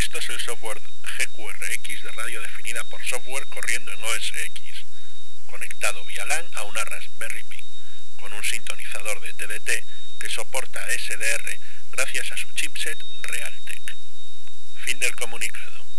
Esto es el software GQRX de radio definida por software corriendo en OS X, conectado vía LAN a una Raspberry Pi, con un sintonizador de TDT que soporta SDR gracias a su chipset Realtek. Fin del comunicado.